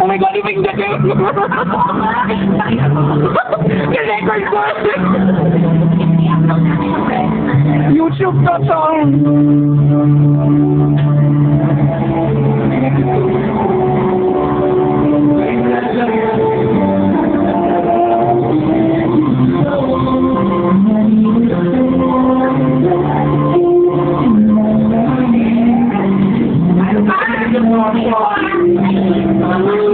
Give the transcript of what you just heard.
oh my god, you make that joke. the record goes. YouTube.com. more shots.